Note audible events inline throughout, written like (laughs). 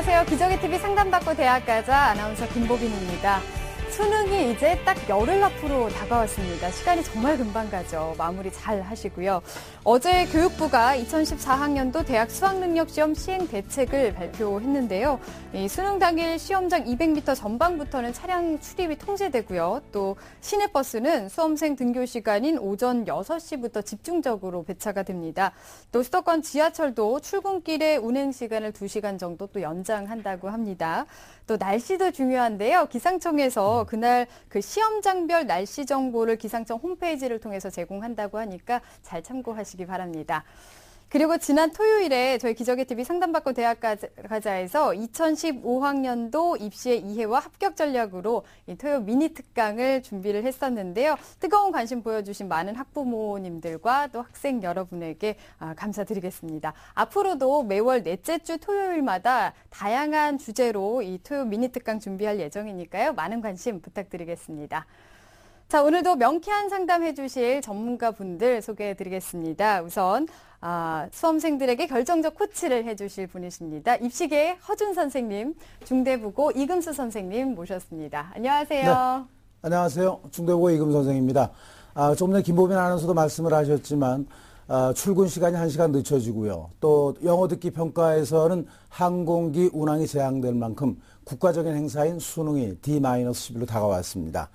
안녕하세요. 기적의 TV 상담받고 대학 가자 아나운서 김보빈입니다. 수능이 이제 딱 열흘 앞으로 다가왔습니다. 시간이 정말 금방 가죠. 마무리 잘 하시고요. 어제 교육부가 2014학년도 대학 수학능력시험 시행 대책을 발표했는데요. 수능 당일 시험장 200m 전방부터는 차량 출입이 통제되고요. 또 시내버스는 수험생 등교 시간인 오전 6시부터 집중적으로 배차가 됩니다. 또 수도권 지하철도 출근길에 운행 시간을 2시간 정도 또 연장한다고 합니다. 또 날씨도 중요한데요. 기상청에서 그날 그 시험장별 날씨 정보를 기상청 홈페이지를 통해서 제공한다고 하니까 잘 참고하시기 바랍니다. 그리고 지난 토요일에 저희 기적의 TV 상담받고 대학 가자에서 2015학년도 입시의 이해와 합격 전략으로 이 토요 미니 특강을 준비를 했었는데요. 뜨거운 관심 보여주신 많은 학부모님들과 또 학생 여러분에게 아, 감사드리겠습니다. 앞으로도 매월 넷째 주 토요일마다 다양한 주제로 이 토요 미니 특강 준비할 예정이니까요. 많은 관심 부탁드리겠습니다. 자, 오늘도 명쾌한 상담 해 주실 전문가분들 소개해 드리겠습니다. 우선, 아, 수험생들에게 결정적 코치를 해주실 분이십니다. 입시계 허준 선생님, 중대부고 이금수 선생님 모셨습니다. 안녕하세요. 네. 안녕하세요. 중대부고 이금수 선생입니다. 아, 조금 전에 김보빈 아나운서도 말씀을 하셨지만, 아, 출근 시간이 한시간 늦춰지고요. 또 영어 듣기 평가에서는 항공기 운항이 제한될 만큼 국가적인 행사인 수능이 D-11로 다가왔습니다.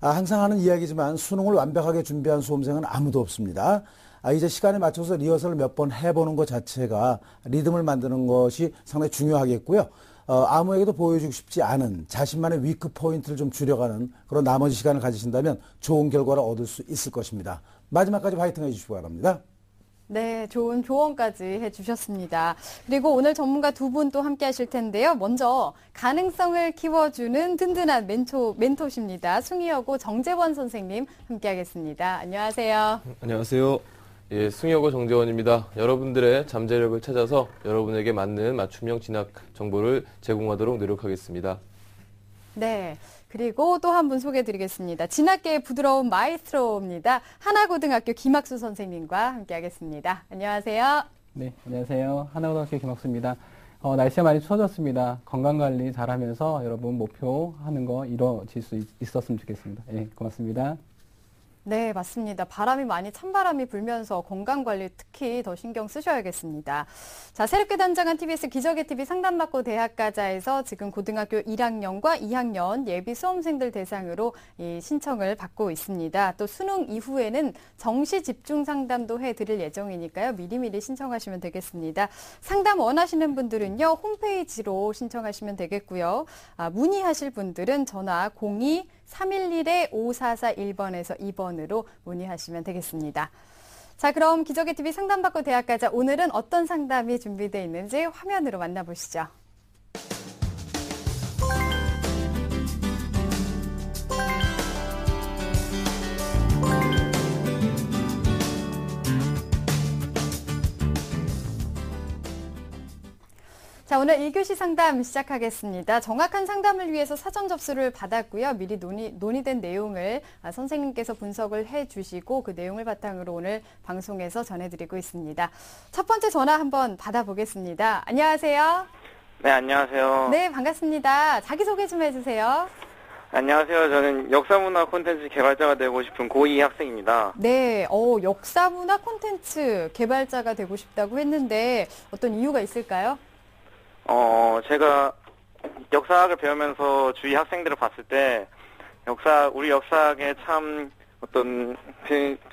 아, 항상 하는 이야기지만 수능을 완벽하게 준비한 수험생은 아무도 없습니다. 아, 이제 시간에 맞춰서 리허설을 몇 번 해보는 것 자체가 리듬을 만드는 것이 상당히 중요하겠고요. 어, 아무에게도 보여주고 싶지 않은 자신만의 위크 포인트를 좀 줄여가는 그런 나머지 시간을 가지신다면 좋은 결과를 얻을 수 있을 것입니다. 마지막까지 화이팅 해주시기 바랍니다. 네, 좋은 조언까지 해주셨습니다. 그리고 오늘 전문가 두 분 또 함께 하실 텐데요. 먼저 가능성을 키워주는 든든한 멘토, 멘토십니다. 숭이여고 정재원 선생님 함께 하겠습니다. 안녕하세요. 안녕하세요. 예, 숭의여고 정재원입니다. 여러분들의 잠재력을 찾아서 여러분에게 맞는 맞춤형 진학 정보를 제공하도록 노력하겠습니다. 네. 그리고 또 한 분 소개해 드리겠습니다. 진학계의 부드러운 마에스트로입니다. 하나고등학교 김학수 선생님과 함께 하겠습니다. 안녕하세요. 네, 안녕하세요. 하나고등학교 김학수입니다. 어, 날씨가 많이 추워졌습니다. 건강관리 잘하면서 여러분 목표하는 거 이루어질 수 있, 었으면 좋겠습니다. 예, 고맙습니다. 네, 맞습니다. 바람이 많이 찬바람이 불면서 건강 관리 특히 더 신경 쓰셔야겠습니다. 자, 새롭게 단장한 TBS 기적의 TV 상담받고 대학가자에서 지금 고등학교 1학년과 2학년 예비 수험생들 대상으로 이 신청을 받고 있습니다. 또 수능 이후에는 정시 집중 상담도 해 드릴 예정이니까요. 미리미리 신청하시면 되겠습니다. 상담 원하시는 분들은요, 홈페이지로 신청하시면 되겠고요. 아, 문의하실 분들은 전화 02 311-5441번에서 2번으로 문의하시면 되겠습니다. 자, 그럼 기적의 TV 상담받고 대학 가자. 오늘은 어떤 상담이 준비되어 있는지 화면으로 만나보시죠. 자, 오늘 1교시 상담 시작하겠습니다. 정확한 상담을 위해서 사전 접수를 받았고요. 미리 논의, 논의된 내용을 아, 선생님께서 분석을 해 주시고 그 내용을 바탕으로 오늘 방송에서 전해드리고 있습니다. 첫 번째 전화 한번 받아보겠습니다. 안녕하세요. 네, 안녕하세요. 네, 반갑습니다. 자기소개 좀 해주세요. 안녕하세요. 저는 역사문화 콘텐츠 개발자가 되고 싶은 고2 학생입니다. 네, 어, 역사문화 콘텐츠 개발자가 되고 싶다고 했는데 어떤 이유가 있을까요? 어, 제가 역사학을 배우면서 주위 학생들을 봤을 때 역사 우리 역사학에 참 어떤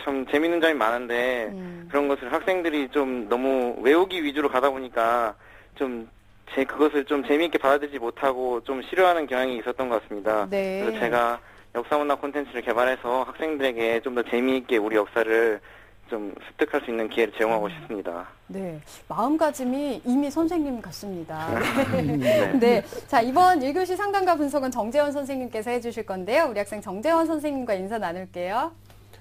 참 재밌는 점이 많은데 음. 그런 것을 학생들이 좀 너무 외우기 위주로 가다 보니까 좀 제 그것을 좀 재미있게 받아들이지 못하고 좀 싫어하는 경향이 있었던 것 같습니다. 네. 그래서 제가 역사문화 콘텐츠를 개발해서 학생들에게 좀 더 재미있게 우리 역사를 좀 습득할 수 있는 기회를 제공하고 싶습니다. 네, 마음가짐이 이미 선생님 같습니다. (laughs) 네. 네. 네. 자, 이번 1교시 상담과 분석은 정재원 선생님께서 해주실 건데요. 우리 학생 정재원 선생님과 인사 나눌게요.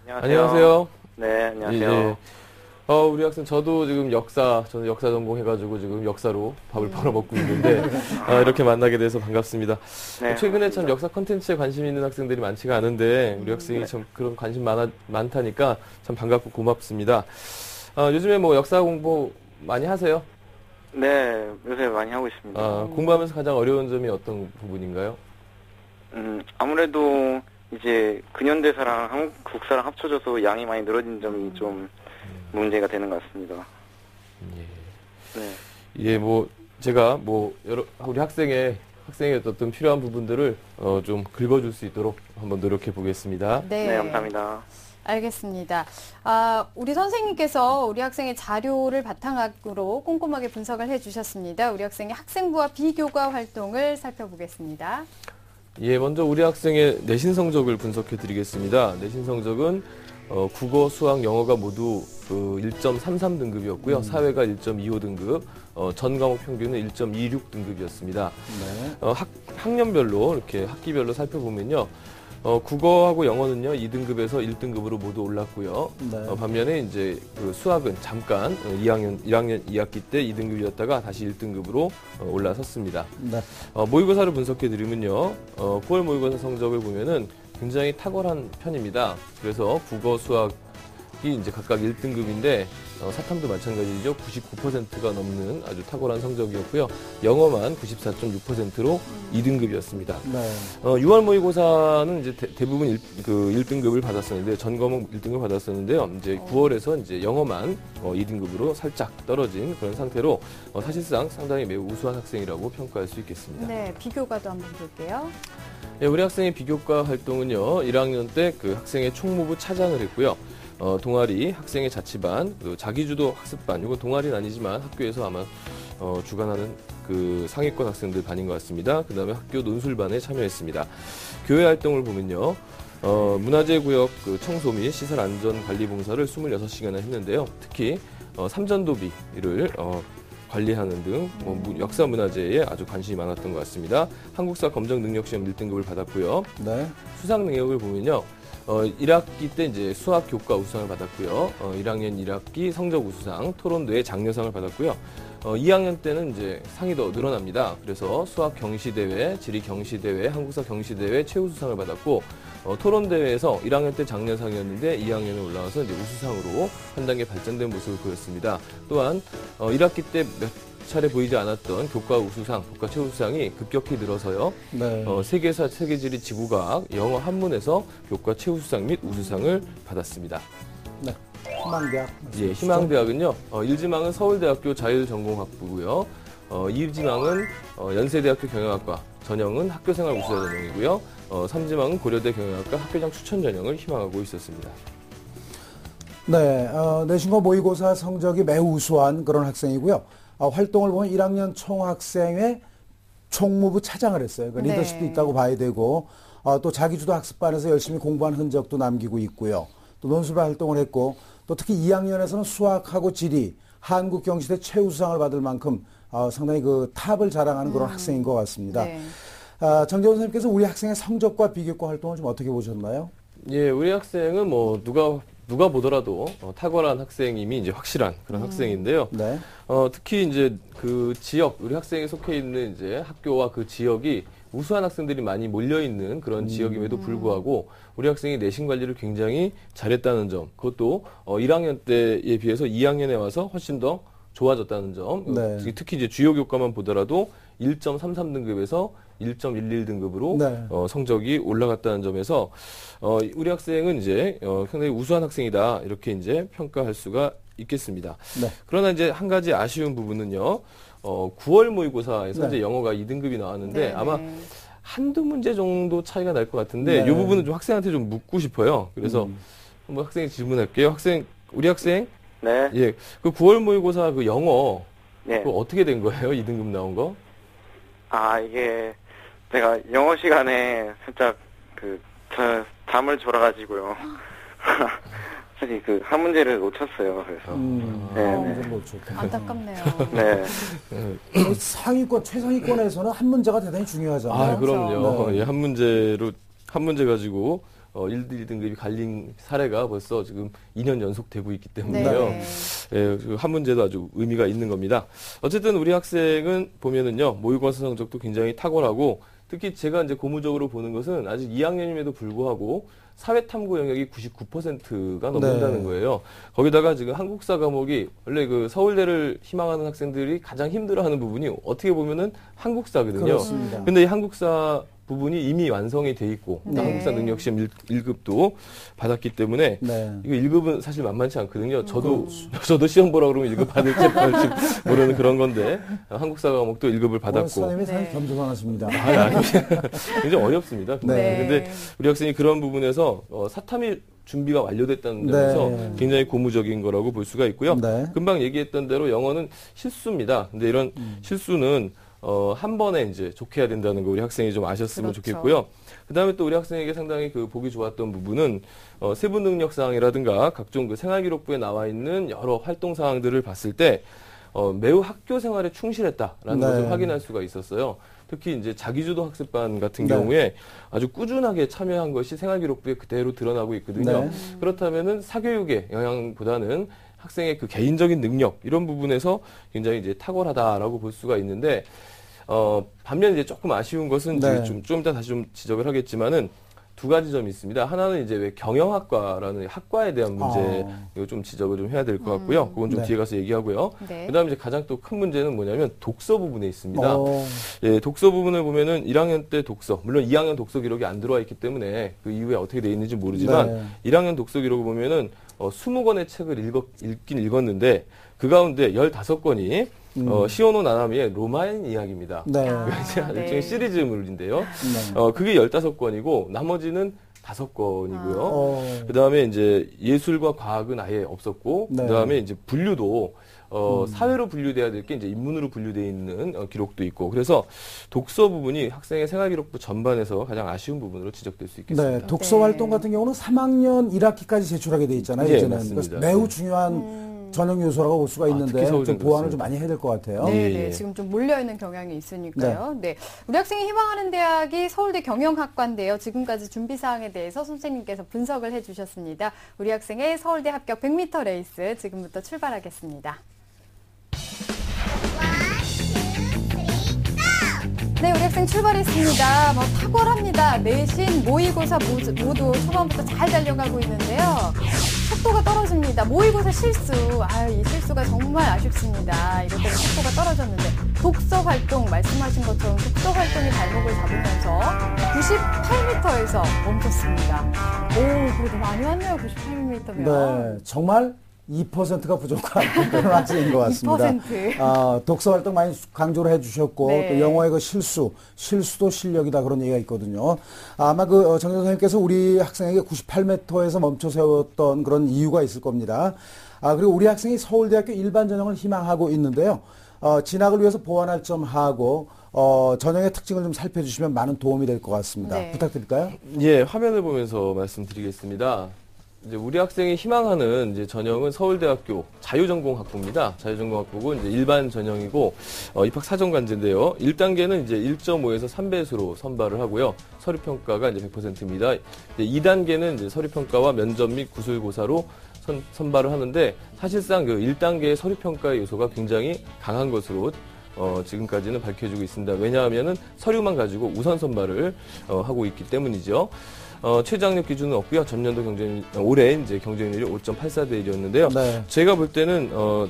안녕하세요. 안녕하세요. 네, 안녕하세요. 예, 어, 우리 학생 저도 지금 역사, 저는 역사 전공해가지고 지금 역사로 밥을 음. 벌어먹고 있는데 (laughs) 어, 이렇게 만나게 돼서 반갑습니다. 네, 최근에 참 역사 컨텐츠에 관심 있는 학생들이 많지가 않은데 우리 학생이 네. 참 그런 관심 많아, 많다니까 참 반갑고 고맙습니다. 어, 요즘에 뭐 역사 공부 많이 하세요? 네, 요새 많이 하고 있습니다. 아, 공부하면서 가장 어려운 점이 어떤 부분인가요? 음, 아무래도 이제 근현대사랑 한국사랑 합쳐져서 양이 많이 늘어진 점이 좀 문제가 되는 것 같습니다. 예. 네. 예, 뭐 제가 뭐 여러 우리 학생의 학생의 어떤 필요한 부분들을 어, 좀 긁어줄 수 있도록 한번 노력해 보겠습니다. 네. 네, 감사합니다. 알겠습니다. 아, 우리 선생님께서 우리 학생의 자료를 바탕으로 꼼꼼하게 분석을 해주셨습니다. 우리 학생의 학생부와 비교과 활동을 살펴보겠습니다. 예, 먼저 우리 학생의 내신 성적을 분석해 드리겠습니다. 내신 성적은 어, 국어, 수학, 영어가 모두 그 1.33 등급이었고요. 사회가 1.25 등급, 어, 전 과목 평균은 1.26 등급이었습니다. 네. 어, 학, 학년별로 이렇게 학기별로 살펴보면요. 어, 국어하고 영어는요, 2등급에서 1등급으로 모두 올랐고요. 네. 어, 반면에 이제 그 수학은 잠깐 어, 2학년, 1학년 2학기 때 2등급이었다가 다시 1등급으로 어, 올라섰습니다. 네. 어, 모의고사를 분석해 드리면요. 어, 9월 모의고사 성적을 보면은 굉장히 탁월한 편입니다. 그래서 국어, 수학이 이제 각각 1등급인데 어, 사탐도 마찬가지죠. 99%가 넘는 아주 탁월한 성적이었고요. 영어만 94.6%로 2등급이었습니다. 네. 어, 6월 모의고사는 이제 대, 부분 일, 그 1등급을 받았었는데 전 과목 1등급 받았었는데요. 이제 9월에서 이제 영어만 어, 2등급으로 살짝 떨어진 그런 상태로 어, 사실상 상당히 매우 우수한 학생이라고 평가할 수 있겠습니다. 네, 비교과도 한번 볼게요. 예, 우리 학생의 비교과 활동은요, 1학년 때 그 학생의 총무부 차장을 했고요. 어, 동아리, 학생의 자치반, 그리고 자기주도 학습반, 이건 동아리는 아니지만 학교에서 아마 어, 주관하는 그 상위권 학생들 반인 것 같습니다. 그 다음에 학교 논술반에 참여했습니다. 교회 활동을 보면요, 어, 문화재구역 그 청소 및 시설 안전 관리 봉사를 26시간을 했는데요. 특히 어, 삼전도비를 어, 관리하는 등 뭐, 무- 역사 문화재에 아주 관심이 많았던 것 같습니다. 한국사 검정 능력 시험 1등급을 받았고요. 네. 수상 능력을 보면요. 어, 1학기 때 이제 수학 교과 우수상을 받았고요. 어, 1학년 1학기 성적 우수상, 토론대회 장려상을 받았고요. 어, 2학년 때는 이제 상이 더 늘어납니다. 그래서 수학 경시대회, 지리 경시대회, 한국사 경시대회 최우수상을 받았고, 어, 토론대회에서 1학년 때 장려상이었는데 2학년에 올라와서 이제 우수상으로 한 단계 발전된 모습을 보였습니다. 또한 어, 1학기 때몇 차례 보이지 않았던 교과 우수상, 교과 최우수상이 급격히 늘어서요. 네. 어, 세계사, 세계지리, 지구과학, 영어 한문에서 교과 최우수상 및 우수상을 받았습니다. 네. 희망대학. 예, 희망대학은요, 어, 1지망은 서울대학교 자율전공학부고요. 어, 2지망은 어, 연세대학교 경영학과, 전형은 학교생활 우수자 전형이고요. 어, 3지망은 고려대 경영학과 학교장 추천 전형을 희망하고 있었습니다. 네, 어, 내신과 모의고사 성적이 매우 우수한 그런 학생이고요. 어, 활동을 보면 1학년 총학생회 총무부 차장을 했어요. 그 네. 리더십도 있다고 봐야 되고, 어, 또 자기주도 학습반에서 열심히 공부한 흔적도 남기고 있고요. 또 논술반 활동을 했고, 또 특히 2학년에서는 수학하고 지리, 한국 경시대 최우수상을 받을 만큼 어, 상당히 그 탑을 자랑하는 그런 학생인 것 같습니다. 네. 아, 정재훈 선생님께서 우리 학생의 성적과 비교과 활동을 좀 어떻게 보셨나요? 예, 우리 학생은 뭐 누가 누가 보더라도 어, 탁월한 학생임이 이제 확실한 그런 학생인데요. 네. 어, 특히 이제 그 지역, 우리 학생이 속해 있는 이제 학교와 그 지역이 우수한 학생들이 많이 몰려 있는 그런 지역임에도 불구하고 우리 학생이 내신 관리를 굉장히 잘했다는 점, 그것도 어, 1학년 때에 비해서 2학년에 와서 훨씬 더 좋아졌다는 점, 네. 특히 이제 주요 교과만 보더라도 1.33 등급에서 1.11 등급으로 네. 어, 성적이 올라갔다는 점에서 어, 우리 학생은 이제 어, 상당히 우수한 학생이다 이렇게 이제 평가할 수가 있겠습니다. 네. 그러나 이제 한 가지 아쉬운 부분은요. 어, 9월 모의고사에서 네. 이제 영어가 2등급이 나왔는데 네, 아마 네. 한두 문제 정도 차이가 날 것 같은데 네. 이 부분은 좀 학생한테 좀 묻고 싶어요. 그래서 음. 한번 학생 질문할게요. 학생 우리 학생 네. 예 그 9월 모의고사 그 영어 네. 그거 어떻게 된 거예요? 2등급 나온 거? 아, 이게 제가 영어 시간에 살짝 그 자, 잠을 졸아가지고요. (laughs) 사실 그 한 문제를 놓쳤어요. 그래서 음, 네, 아, 네. 좀 그렇죠. 안타깝네요. (laughs) 네. 그 상위권, 최상위권에서는 한 문제가 대단히 중요하잖아요. 아, 그럼요. 네. 예, 한 문제로 한 문제 가지고 어, 1, 2등급이 갈린 사례가 벌써 지금 2년 연속 되고 있기 때문에요. 네. 예, 그한 문제도 아주 의미가 있는 겁니다. 어쨌든 우리 학생은 보면은요, 모의고사 성적도 굉장히 탁월하고 특히 제가 이제 고무적으로 보는 것은 아직 2학년임에도 불구하고 사회 탐구 영역이 99%가 넘는다는 네. 거예요. 거기다가 지금 한국사 과목이 원래 그 서울대를 희망하는 학생들이 가장 힘들어하는 부분이 어떻게 보면은 한국사거든요. 그렇습니다. 근데 이 한국사 부분이 이미 완성이 돼 있고 네. 한국사 능력 시험 1, 급도 받았기 때문에 네. 이거 1급은 사실 만만치 않거든요. 저도 음. (laughs) 저도 시험 보라 그러면 1급 받을지 말지 모르는 그런 건데 한국사 과목도 1급을 받았고. 선생님이 네. 겸손하십니다. 아, 아니, (laughs) 굉장히 어렵습니다. 네. 근데 우리 학생이 그런 부분에서 어, 사탐이 준비가 완료됐다는 네. 점에서 네. 굉장히 고무적인 거라고 볼 수가 있고요. 네. 금방 얘기했던 대로 영어는 실수입니다. 근데 이런 음. 실수는 어, 한 번에 이제 좋게 해야 된다는 거 우리 학생이 좀 아셨으면 그렇죠. 좋겠고요. 그 다음에 또 우리 학생에게 상당히 그 보기 좋았던 부분은 어, 세부 능력 사항이라든가 각종 그 생활기록부에 나와 있는 여러 활동 사항들을 봤을 때 어, 매우 학교 생활에 충실했다라는 네. 것을 확인할 수가 있었어요. 특히 이제 자기주도 학습반 같은 네. 경우에 아주 꾸준하게 참여한 것이 생활기록부에 그대로 드러나고 있거든요. 네. 그렇다면은 사교육의 영향보다는 학생의 그 개인적인 능력 이런 부분에서 굉장히 이제 탁월하다라고 볼 수가 있는데 어, 반면 이제 조금 아쉬운 것은 네. 좀, 좀 이따 다시 좀 지적을 하겠지만은 두 가지 점이 있습니다. 하나는 이제 왜 경영학과라는 학과에 대한 문제 아. 이거 좀 지적을 좀 해야 될 것 같고요. 음. 그건 좀 네. 뒤에 가서 얘기하고요. 네. 그다음에 이제 가장 또 큰 문제는 뭐냐면 독서 부분에 있습니다. 오. 어. 예, 독서 부분을 보면은 1학년 때 독서, 물론 2학년 독서 기록이 안 들어와 있기 때문에 그 이후에 어떻게 돼 있는지 모르지만 네. 1학년 독서 기록을 보면은 어, 20권의 책을 읽었, 읽긴 읽었는데 그 가운데 15권이 음. 어, 시오노 나나미의 로마인 이야기입니다. 네. (laughs) 아, 일종의 네. 시리즈물인데요. 네. 어, 그게 15권이고 나머지는 다섯 권이고요. 아. 어. 그 다음에 이제 예술과 과학은 아예 없었고, 네. 그 다음에 이제 분류도 어, 음. 사회로 분류돼야 될 게 이제 인문으로 분류되어 있는 어, 기록도 있고 그래서 독서 부분이 학생의 생활 기록부 전반에서 가장 아쉬운 부분으로 지적될 수 있겠습니다. 네, 독서 네. 활동 같은 경우는 3학년 1학기까지 제출하게 돼 있잖아요. 네, 예전에는 매우 중요한 음. 전형 요소라고 볼 수가 아, 있는데 아, 좀 보완을 좀 많이 해야 될 것 같아요. 네, 네, 예. 지금 좀 몰려 있는 경향이 있으니까요. 네. 네. 우리 학생이 희망하는 대학이 서울대 경영학과인데요. 지금까지 준비 사항에 대해서 선생님께서 분석을 해주셨습니다. 우리 학생의 서울대 합격 100m 레이스 지금부터 출발하겠습니다. 네, 우리 학생 출발했습니다. 뭐 탁월합니다. 내신, 모의고사 모두 초반부터 잘 달려가고 있는데요. 속도가 떨어집니다. 모의고사 실수. 아, 이 실수가 정말 아쉽습니다. 이것 때문에 속도가 떨어졌는데 독서 활동 말씀하신 것처럼 독서 활동이 발목을 잡으면서 98m에서 멈췄습니다. 오, 그래도 많이 왔네요. 98m면. 네, 정말 2%가 부족한 (laughs) 그런 학생인 것 같습니다. 2%. 아, 독서 활동 많이 강조를 해주셨고 네. 또 영어의 그 실수, 실수도 실력이다 그런 얘기가 있거든요. 아마 그 어, 정정 선생님께서 우리 학생에게 98m에서 멈춰 세웠던 그런 이유가 있을 겁니다. 아, 그리고 우리 학생이 서울대학교 일반 전형을 희망하고 있는데요. 어, 진학을 위해서 보완할 점하고 어, 전형의 특징을 좀 살펴주시면 많은 도움이 될 것 같습니다. 네. 부탁드릴까요? 예, 화면을 보면서 말씀드리겠습니다. 이제 우리 학생이 희망하는 이제 전형은 서울대학교 자유전공학부입니다. 자유전공학부고 이제 일반 전형이고 어, 입학 사정관제인데요. 1단계는 이제 1.5에서 3배수로 선발을 하고요. 서류 평가가 이제 100%입니다. 이제 2단계는 이제 서류 평가와 면접 및 구술고사로 선, 선발을 하는데 사실상 그 1단계의 서류 평가의 요소가 굉장히 강한 것으로 어, 지금까지는 밝혀지고 있습니다. 왜냐하면은 서류만 가지고 우선 선발을 어, 하고 있기 때문이죠. 어, 최장력 기준은 없고요. 전년도 경쟁 올해 이제 경쟁률이 5.84대 1이었는데요. 네. 제가 볼 때는 어,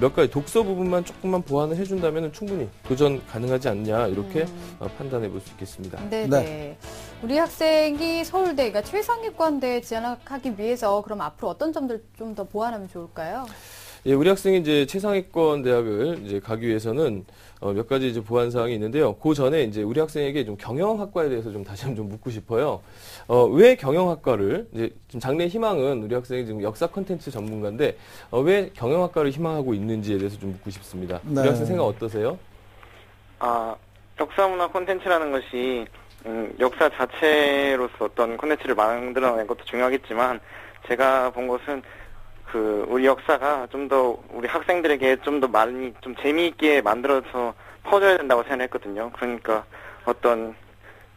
몇 가지 독서 부분만 조금만 보완을 해준다면 충분히 도전 가능하지 않냐 이렇게 음. 어, 판단해 볼 수 있겠습니다. 네네. 네. 우리 학생이 서울대, 그러니까 최상위권대에 진학하기 위해서 그럼 앞으로 어떤 점들 좀 더 보완하면 좋을까요? 예, 우리 학생이 이제 최상위권 대학을 이제 가기 위해서는 어, 몇 가지 이제 보완 사항이 있는데요. 그 전에 이제 우리 학생에게 좀 경영학과에 대해서 좀 다시 한번 좀 묻고 싶어요. 어, 왜 경영학과를 이제 지금 장래 희망은 우리 학생이 지금 역사 컨텐츠 전문가인데 어, 왜 경영학과를 희망하고 있는지에 대해서 좀 묻고 싶습니다. 네. 우리 학생 생각 어떠세요? 아, 역사문화 콘텐츠라는 것이 음, 역사 자체로서 어떤 콘텐츠를 만들어낸 것도 중요하겠지만 제가 본 것은 그 우리 역사가 좀 더 우리 학생들에게 좀 더 많이 좀 재미있게 만들어서 퍼져야 된다고 생각했거든요. 그러니까 어떤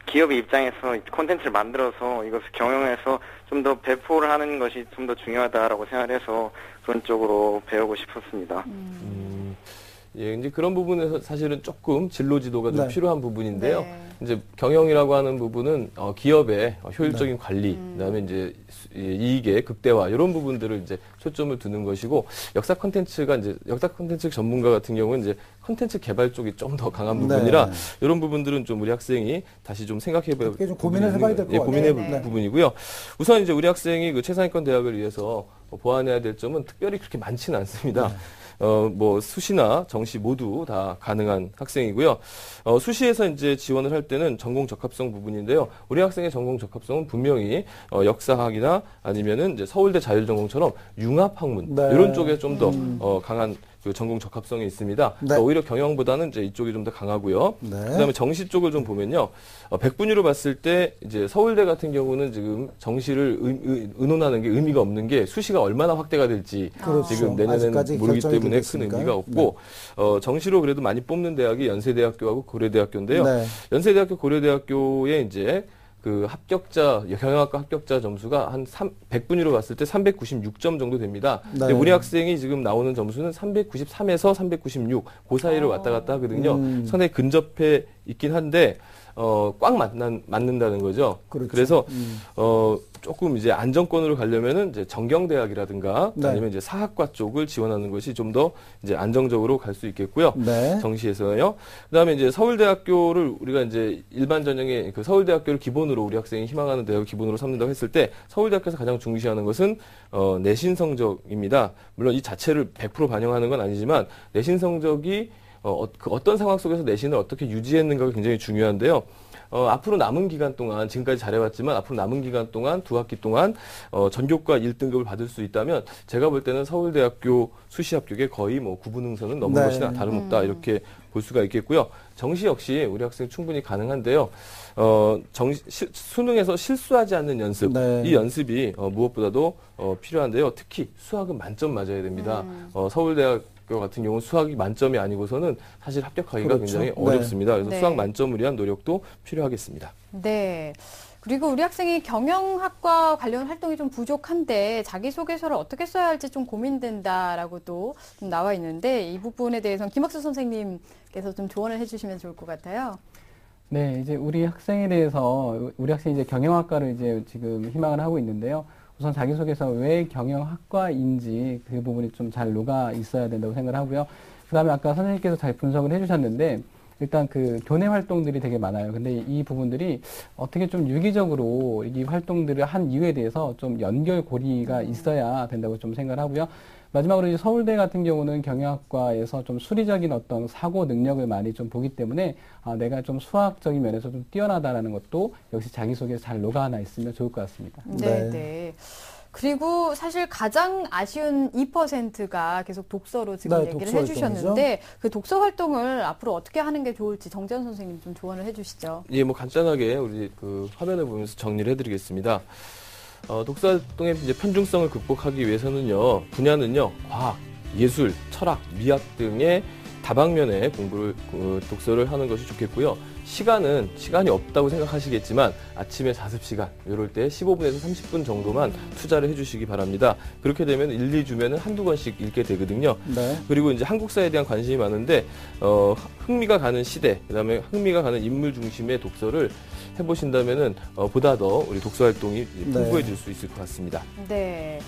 기업의 입장에서 콘텐츠를 만들어서 이것을 경영해서 좀 더 배포를 하는 것이 좀 더 중요하다라고 생각해서 그런 쪽으로 배우고 싶었습니다. 음. 예, 이제 그런 부분에서 사실은 조금 진로 지도가 좀 네. 필요한 부분인데요. 네. 이제 경영이라고 하는 부분은 어, 기업의 효율적인 네. 관리, 음. 그다음에 이제 수- 이- 이익의 극대화 이런 부분들을 이제 초점을 두는 것이고 역사 콘텐츠가 이제 역사 콘텐츠 전문가 같은 경우는 이제 콘텐츠 개발 쪽이 좀 더 강한 네. 부분이라 이런 부분들은 좀 우리 학생이 다시 좀좀 고민을 부분이 해봐야 될것 예, 같아요. 고민해 네, 볼 네. 부분이고요. 우선 이제 우리 학생이 그 최상위권 대학을 위해서 뭐 보완해야 될 점은 특별히 그렇게 많지는 않습니다. 네. 어, 뭐, 수시나 정시 모두 다 가능한 학생이고요. 어, 수시에서 이제 지원을 할 때는 전공 적합성 부분인데요. 우리 학생의 전공 적합성은 분명히 어, 역사학이나 아니면은 이제 서울대 자율전공처럼 융합 학문 네. 이런 쪽에 좀더 어, 강한 그 전공 적합성이 있습니다. 네. 그러니까 오히려 경영보다는 이제 이쪽이 좀 더 강하고요. 네. 그다음에 정시 쪽을 좀 보면요. 어, 백분위로 봤을 때 이제 서울대 같은 경우는 지금 정시를 의, 의, 의논하는 게 의미가 없는 게 수시가 얼마나 확대가 될지 그렇죠. 지금 내년에는 모르기 때문에 큰 됐으니까요. 의미가 없고 어, 정시로 그래도 많이 뽑는 대학이 연세대학교하고 고려대학교인데요. 네. 연세대학교 고려대학교에 이제 그 합격자 경영학과 합격자 점수가 한 3, 100분위로 봤을 때 396점 정도 됩니다. 근데 네. 우리 학생이 지금 나오는 점수는 393에서 396, 그 사이를 왔다 갔다 하거든요. 음. 상당히 근접해 있긴 한데 어, 꽉 맞는, 맞는다는 거죠. 그렇죠. 래서 음. 어, 조금 이제 안정권으로 가려면은 이제 정경대학이라든가 네. 아니면 이제 사학과 쪽을 지원하는 것이 좀 더 이제 안정적으로 갈 수 있겠고요. 네. 정시에서요. 그다음에 이제 서울대학교를 우리가 이제 일반 전형의 그 서울대학교를 기본으로 우리 학생이 희망하는 대학을 기본으로 삼는다고 했을 때 서울대학교에서 가장 중시하는 것은 어, 내신 성적입니다. 물론 이 자체를 100% 반영하는 건 아니지만 내신 성적이 어, 어, 그 어떤 상황 속에서 내신을 어떻게 유지했는가가 굉장히 중요한데요. 어, 앞으로 남은 기간 동안 지금까지 잘해왔지만 앞으로 남은 기간 동안 두 학기 동안 어, 전교과 1등급을 받을 수 있다면 제가 볼 때는 서울대학교 수시 합격에 거의 뭐 구분응선은 넘은 네. 것이나 다름없다 이렇게 볼 수가 있겠고요. 정시 역시 우리 학생 충분히 가능한데요. 어, 정 수능에서 실수하지 않는 연습 네. 이 연습이 어, 무엇보다도 어, 필요한데요. 특히 수학은 만점 맞아야 됩니다. 어, 서울대학 교 같은 경우는 수학이 만점이 아니고서는 사실 합격하기가 그렇죠. 굉장히 네. 어렵습니다. 그래서 네. 수학 만점을 위한 노력도 필요하겠습니다. 네. 그리고 우리 학생이 경영학과 관련 활동이 좀 부족한데 자기소개서를 어떻게 써야 할지 좀 고민된다라고도 좀 나와 있는데 이 부분에 대해서는 김학수 선생님께서 좀 조언을 해주시면 좋을 것 같아요. 네, 이제 우리 학생에 대해서 우리 학생이 이제 경영학과를 이제 지금 희망을 하고 있는데요. 우선 자기소개서 왜 경영학과인지 그 부분이 좀 잘 녹아 있어야 된다고 생각을 하고요. 그 다음에 아까 선생님께서 잘 분석을 해주셨는데 일단 그 교내 활동들이 되게 많아요. 근데 이 부분들이 어떻게 좀 유기적으로 이 활동들을 한 이유에 대해서 좀 연결고리가 있어야 된다고 좀 생각을 하고요. 마지막으로 이제 서울대 같은 경우는 경영학과에서 좀 수리적인 어떤 사고 능력을 많이 좀 보기 때문에 아, 내가 좀 수학적인 면에서 좀 뛰어나다라는 것도 역시 자기소개에 잘 녹아나 있으면 좋을 것 같습니다. 네, 네. 네. 그리고 사실 가장 아쉬운 2%가 계속 독서로 지금 네, 얘기를 독서 해주셨는데 그 독서 활동을 앞으로 어떻게 하는 게 좋을지 정재현 선생님 좀 조언을 해주시죠. 예, 뭐 간단하게 우리 그 화면을 보면서 정리를 해드리겠습니다. 어, 독서 활동의 이제 편중성을 극복하기 위해서는요, 분야는요, 과학, 예술, 철학, 미학 등의 다방면의 공부를 그, 독서를 하는 것이 좋겠고요. 시간은 시간이 없다고 생각하시겠지만 아침에 자습 시간 이럴 때 15분에서 30분 정도만 투자를 해주시기 바랍니다. 그렇게 되면 1, 2주면은 한두 권씩 읽게 되거든요. 네. 그리고 이제 한국사에 대한 관심이 많은데 어, 흥미가 가는 시대, 그다음에 흥미가 가는 인물 중심의 독서를 해보신다면은 어, 보다 더 우리 독서 활동이 풍부해질 수 있을 것 같습니다. 네.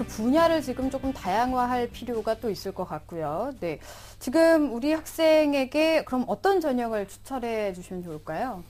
그 분야를 지금 조금 다양화할 필요가 또 있을 것 같고요. 네. 지금 우리 학생에게 그럼 어떤 전형을 추천해 주시면 좋을까요?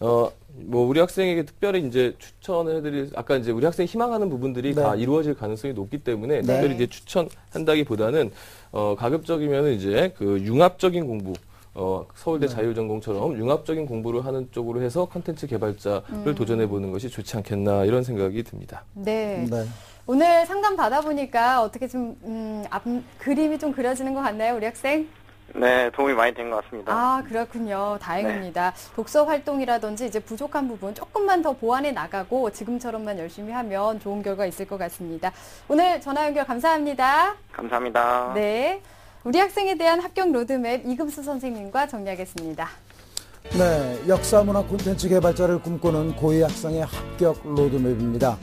어, 뭐 우리 학생에게 특별히 이제 추천을 해드릴 아까 이제 우리 학생이 희망하는 부분들이 네. 다 이루어질 가능성이 높기 때문에 네. 특별히 이제 추천한다기 보다는 어, 가급적이면 이제 그 융합적인 공부. 어, 서울대 네. 자율전공처럼 융합적인 공부를 하는 쪽으로 해서 컨텐츠 개발자를 도전해 보는 것이 좋지 않겠나 이런 생각이 듭니다. 네. 네. 오늘 상담 받아보니까 어떻게 좀, 음, 앞, 그림이 좀 그려지는 것 같나요, 우리 학생? 네, 도움이 많이 된 것 같습니다. 아, 그렇군요. 다행입니다. 독서 활동이라든지 이제 부족한 부분 조금만 더 보완해 나가고 지금처럼만 열심히 하면 좋은 결과 있을 것 같습니다. 오늘 전화 연결 감사합니다. 감사합니다. 네. 우리 학생에 대한 합격 로드맵 이금수 선생님과 정리하겠습니다. 네, 역사 문화 콘텐츠 개발자를 꿈꾸는 고2 학생의 합격 로드맵입니다.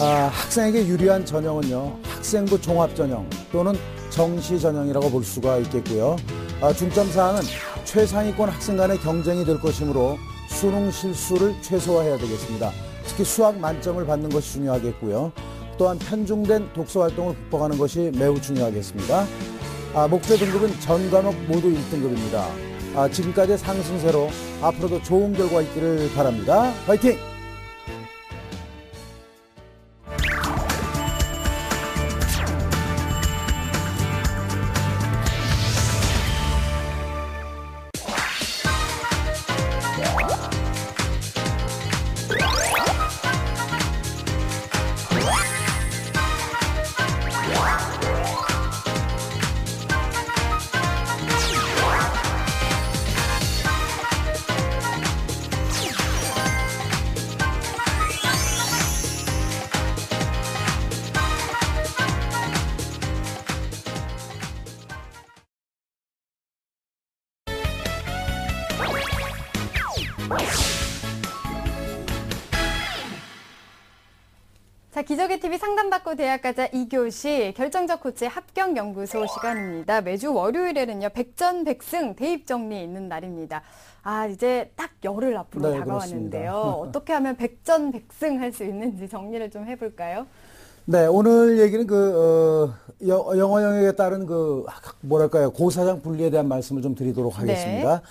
아, 학생에게 유리한 전형은요, 학생부 종합 전형 또는 정시 전형이라고 볼 수가 있겠고요. 아, 중점 사항은 최상위권 학생 간의 경쟁이 될 것이므로 수능 실수를 최소화해야 되겠습니다. 특히 수학 만점을 받는 것이 중요하겠고요. 또한 편중된 독서 활동을 극복하는 것이 매우 중요하겠습니다. 아, 목표 등급은 전 과목 모두 1등급입니다. 아, 지금까지의 상승세로 앞으로도 좋은 결과 있기를 바랍니다. 화이팅! 기적의 TV 상담받고 대학가자 2교시 결정적 코치 합격 연구소 시간입니다. 매주 월요일에는요, 백전백승 대입 정리 있는 날입니다. 아, 이제 딱 열흘 앞으로 네, 다가왔는데요. (laughs) 어떻게 하면 백전백승 할 수 있는지 정리를 좀 해볼까요? 네, 오늘 얘기는 그, 어, 여- 영어 영역에 따른 그, 뭐랄까요, 고사장 분리에 대한 말씀을 좀 드리도록 하겠습니다.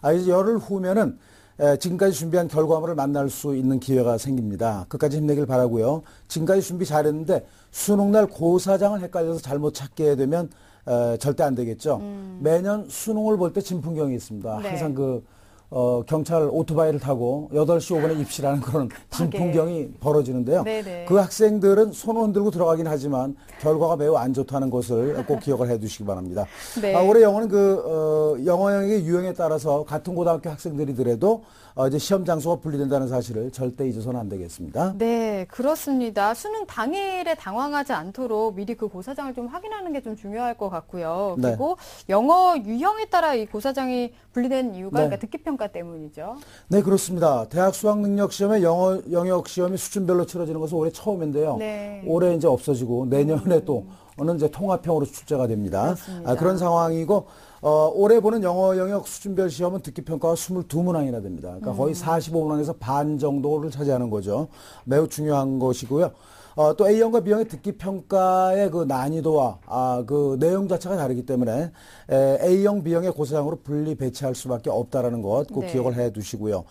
아, 이제 열흘 후면은, 에, 지금까지 준비한 결과물을 만날 수 있는 기회가 생깁니다. 끝까지 힘내길 바라고요 지금까지 준비 잘했는데, 수능날 고사장을 헷갈려서 잘못 찾게 되면, 에, 절대 안 되겠죠. 매년 수능을 볼 때 진풍경이 있습니다. 네. 항상 그, 어, 경찰 오토바이를 타고 8시 5분에 입시라는 그런 진풍경이 벌어지는데요. 네네. 그 학생들은 손을 흔들고 들어가긴 하지만 결과가 매우 안 좋다는 것을 꼭 기억을 해 두시기 바랍니다. 네. 아, 올해 영어는 그, 어, 영어 영역의 유형에 따라서 같은 고등학교 학생들이더라도 어, 이제 시험 장소가 분리된다는 사실을 절대 잊어서는 안 되겠습니다. 네, 그렇습니다. 수능 당일에 당황하지 않도록 미리 그 고사장을 좀 확인하는 게 좀 중요할 것 같고요. 네. 그리고 영어 유형에 따라 이 고사장이 분리된 이유가 네. 그러니까 듣기 평가 때문이죠. 네, 그렇습니다. 대학 수학 능력 시험의 영어 영역 시험이 수준별로 치러지는 것은 올해 처음인데요. 네. 올해 이제 없어지고 내년에 또 어느 이제 통합형으로 출제가 됩니다. 그렇습니다. 아, 그런 상황이고 어, 올해 보는 영어 영역 수준별 시험은 듣기 평가가 22문항이나 됩니다. 그러니까 음. 거의 45문항에서 반 정도를 차지하는 거죠. 매우 중요한 것이고요. 어, 또 A형과 B형의 듣기 평가의 그 난이도와 아, 그 내용 자체가 다르기 때문에 에, A형, B형의 고사장으로 분리 배치할 수밖에 없다라는 것 꼭 네. 기억을 해 두시고요.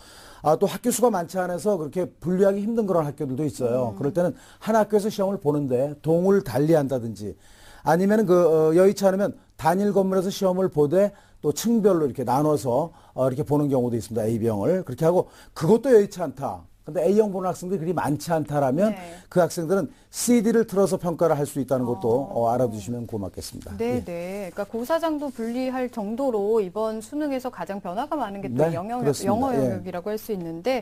아, 또 학교 수가 많지 않아서 그렇게 분류하기 힘든 그런 학교들도 있어요. 그럴 때는 한 학교에서 시험을 보는데 동을 달리 한다든지 아니면은 그 어, 여의치 않으면 단일 건물에서 시험을 보되 또 층별로 이렇게 나눠서 어, 이렇게 보는 경우도 있습니다. A병을 그렇게 하고 그것도 여의치 않다. 근데 A형 보는 학생들이 그리 많지 않다라면 네. 그 학생들은 CD를 틀어서 평가를 할 수 있다는 것도 어, 알아두시면 고맙겠습니다. 네, 예. 네. 그러니까 고사장도 분리할 정도로 이번 수능에서 가장 변화가 많은 게또 네, 영역, 그렇습니다. 영어 예. 영역이라고 할수 있는데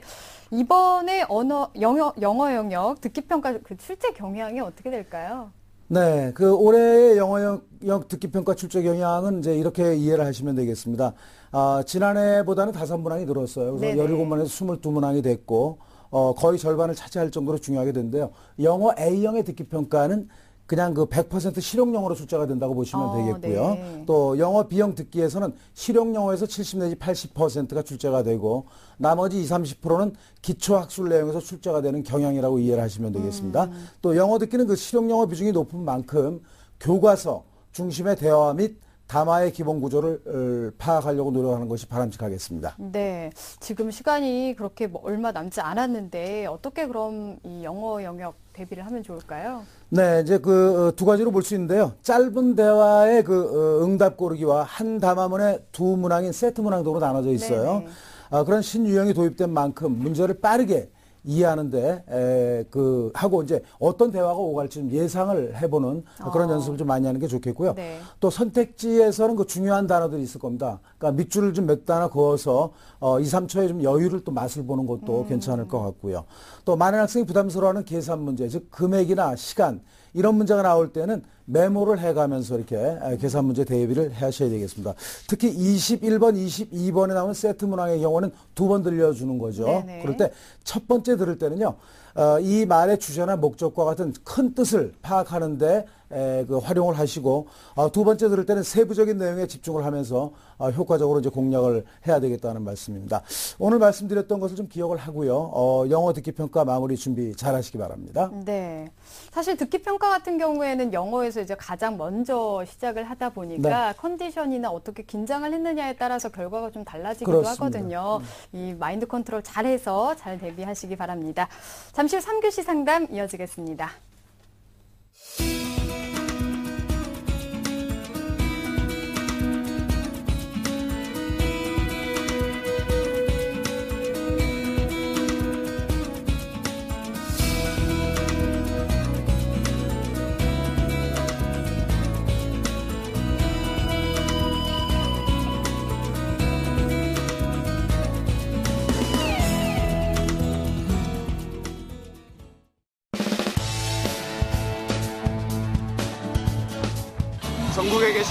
이번에 언어 영어 영어 영역 듣기 평가 그 출제 경향이 어떻게 될까요? 네, 그 올해의 영어 영역 듣기 평가 출제 경향은 이제 이렇게 이해를 하시면 되겠습니다. 아, 지난해보다는 다섯 문항이 늘었어요. 그래서 네네. 17문항에서 22문항이 됐고 어, 거의 절반을 차지할 정도로 중요하게 된데요. 영어 A형의 듣기 평가는 그냥 그 100% 실용영어로 출제가 된다고 보시면 어, 되겠고요. 네. 또 영어 B형 듣기에서는 실용영어에서 70 내지 80%가 출제가 되고 나머지 20, 30%는 기초학술 내용에서 출제가 되는 경향이라고 이해를 하시면 되겠습니다. 음. 또 영어 듣기는 그 실용영어 비중이 높은 만큼 교과서 중심의 대화 및 담화의 기본 구조를 어, 파악하려고 노력하는 것이 바람직하겠습니다. 네. 지금 시간이 그렇게 뭐 얼마 남지 않았는데 어떻게 그럼 이 영어 영역 대비를 하면 좋을까요? 네, 이제 그 두 가지로 볼 수 있는데요. 짧은 대화의 그 어, 응답 고르기와 한 담화문의 두 문항인 세트 문항 도로 나눠져 있어요. 네네. 아, 그런 신유형이 도입된 만큼 문제를 빠르게 이해하는데 에, 그 하고 이제 어떤 대화가 오갈지 좀 예상을 해보는 그런 어. 연습을 좀 많이 하는 게 좋겠고요. 네. 또 선택지에서는 그 중요한 단어들이 있을 겁니다. 그러니까 밑줄을 좀 몇 단어 그어서 어, 2, 3초의 좀 여유를 또 맛을 보는 것도 괜찮을 것 같고요. 또 많은 학생이 부담스러워하는 계산 문제, 즉 금액이나 시간 이런 문제가 나올 때는 메모를 해가면서 이렇게 에, 계산 문제 대비를 하셔야 되겠습니다. 특히 21번, 22번에 나오는 세트 문항의 경우는 두 번 들려주는 거죠. 네네. 그럴 때 첫 번째 들을 때는요, 어, 이 말의 주제나 목적과 같은 큰 뜻을 파악하는데 에, 그 활용을 하시고 어, 두 번째 들을 때는 세부적인 내용에 집중을 하면서 어, 효과적으로 이제 공략을 해야 되겠다는 말씀입니다. 오늘 말씀드렸던 것을 좀 기억을 하고요. 어, 영어 듣기 평가 마무리 준비 잘 하시기 바랍니다. 네. 사실 듣기 평가 같은 경우에는 영어에서 이제 가장 먼저 시작을 하다 보니까 네. 컨디션이나 어떻게 긴장을 했느냐에 따라서 결과가 좀 달라지기도 그렇습니다. 하거든요. 이 마인드 컨트롤 잘해서 잘 대비하시기 바랍니다. 잠시 후 3교시 상담 이어지겠습니다.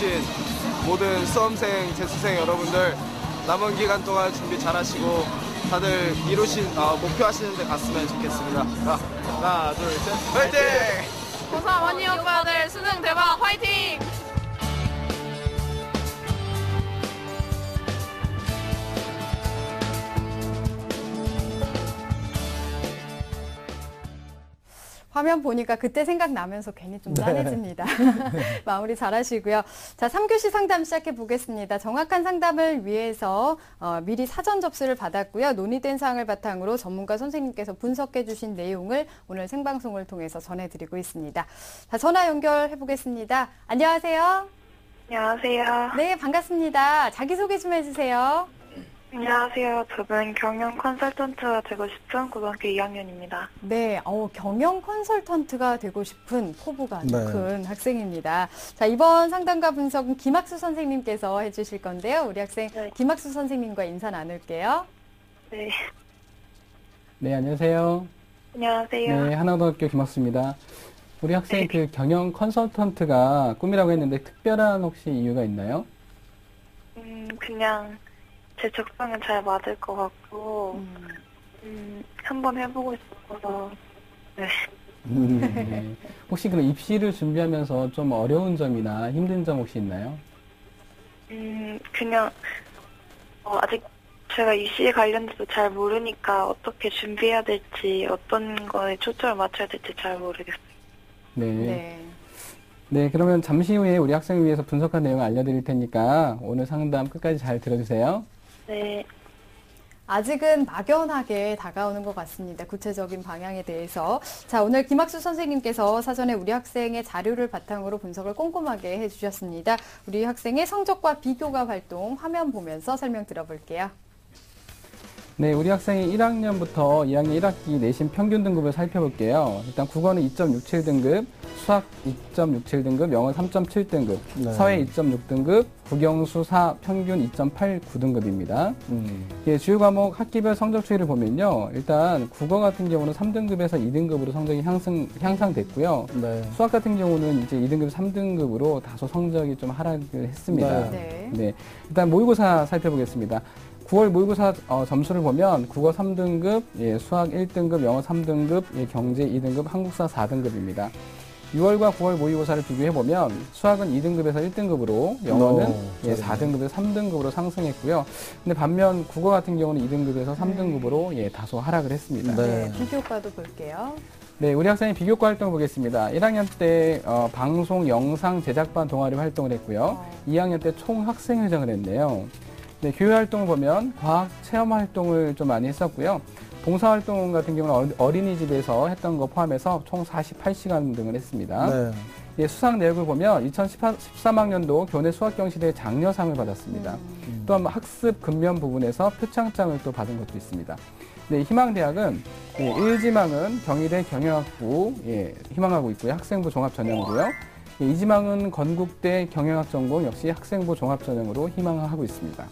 계신 모든 수험생, 재수생 여러분들 남은 기간 동안 준비 잘 하시고 다들 이루신 어, 목표 하시는 데 갔으면 좋겠습니다. 자, 하나, 둘, 셋, 화이팅! 고3 언니 오빠들 수능 대박 화이팅! 화면 보니까 그때 생각나면서 괜히 좀 네. 짠해집니다. 네. (laughs) (laughs) 마무리 잘 하시고요. 자, 3교시 상담 시작해 보겠습니다. 정확한 상담을 위해서 어, 미리 사전 접수를 받았고요. 논의된 사항을 바탕으로 전문가 선생님께서 분석해 주신 내용을 오늘 생방송을 통해서 전해드리고 있습니다. 자, 전화 연결해 보겠습니다. 안녕하세요. 안녕하세요. 네, 반갑습니다. 자기소개 좀 해주세요. 안녕하세요. 저는 경영 컨설턴트가 되고 싶은 고등학교 2학년입니다. 네, 어, 경영 컨설턴트가 되고 싶은 포부가 네. 큰 학생입니다. 자, 이번 상담과 분석은 김학수 선생님께서 해주실 건데요. 우리 학생 네. 김학수 선생님과 인사 나눌게요. 네. 네, 안녕하세요. 안녕하세요. 네, 하나고등학교 김학수입니다. 우리 학생 네. 그 경영 컨설턴트가 꿈이라고 했는데 특별한 혹시 이유가 있나요? 음, 그냥 제 적성은 잘 맞을 것 같고 음. 음, 한번 해보고 싶어서 네. 음, 네. 혹시 그럼 입시를 준비하면서 좀 어려운 점이나 힘든 점 혹시 있나요? 음 그냥 어, 아직 제가 입시에 관련돼서 잘 모르니까 어떻게 준비해야 될지 어떤 거에 초점을 맞춰야 될지 잘 모르겠어요. 네. 네. 네, 그러면 잠시 후에 우리 학생을 위해서 분석한 내용을 알려드릴 테니까 오늘 상담 끝까지 잘 들어주세요. 네. 아직은 막연하게 다가오는 것 같습니다. 구체적인 방향에 대해서. 자, 오늘 김학수 선생님께서 사전에 우리 학생의 자료를 바탕으로 분석을 꼼꼼하게 해주셨습니다. 우리 학생의 성적과 비교가 활동 화면 보면서 설명 들어볼게요. 네, 우리 학생이 1학년부터 2학년 1학기 내신 평균 등급을 살펴볼게요. 일단 국어는 2.67등급, 수학 2.67등급, 영어 3.7등급, 네. 서예 2.6등급, 국영수 4 평균 2.89등급입니다. 음. 예, 주요 과목 학기별 성적 추이를 보면요. 일단 국어 같은 경우는 3등급에서 2등급으로 성적이 향상, 향상됐고요. 네. 수학 같은 경우는 이제 2등급, 3등급으로 다소 성적이 좀 하락을 했습니다. 네. 네. 일단 모의고사 살펴보겠습니다. 9월 모의고사 어, 점수를 보면 국어 3등급, 예, 수학 1등급, 영어 3등급, 예, 경제 2등급, 한국사 4등급입니다. 6월과 9월 모의고사를 비교해 보면 수학은 2등급에서 1등급으로 영어는 오, 예, 4등급에서 3등급으로 상승했고요. 근데 반면 국어 같은 경우는 2등급에서 3등급으로 예, 다소 하락을 했습니다. 네. 비교과도 볼게요. 네, 우리 학생이 비교과 활동 보겠습니다. 1학년 때 어, 방송 영상 제작반 동아리 활동을 했고요. 어. 2학년 때 총학생회장을 했네요. 네, 교회 활동을 보면 과학 체험 활동을 좀 많이 했었고요. 봉사 활동 같은 경우는 어린이집에서 했던 거 포함해서 총 48시간 등을 했습니다. 네. 예, 수상 내역을 보면 2013학년도 교내 수학경시대 장려상을 받았습니다. 음. 또한 학습 근면 부분에서 표창장을 또 받은 것도 있습니다. 네, 희망대학은 예, 1지망은 경희대 경영학부 예, 희망하고 있고요. 학생부 종합전형이고요. 예, 2지망은 건국대 경영학 전공 역시 학생부 종합전형으로 희망하고 있습니다.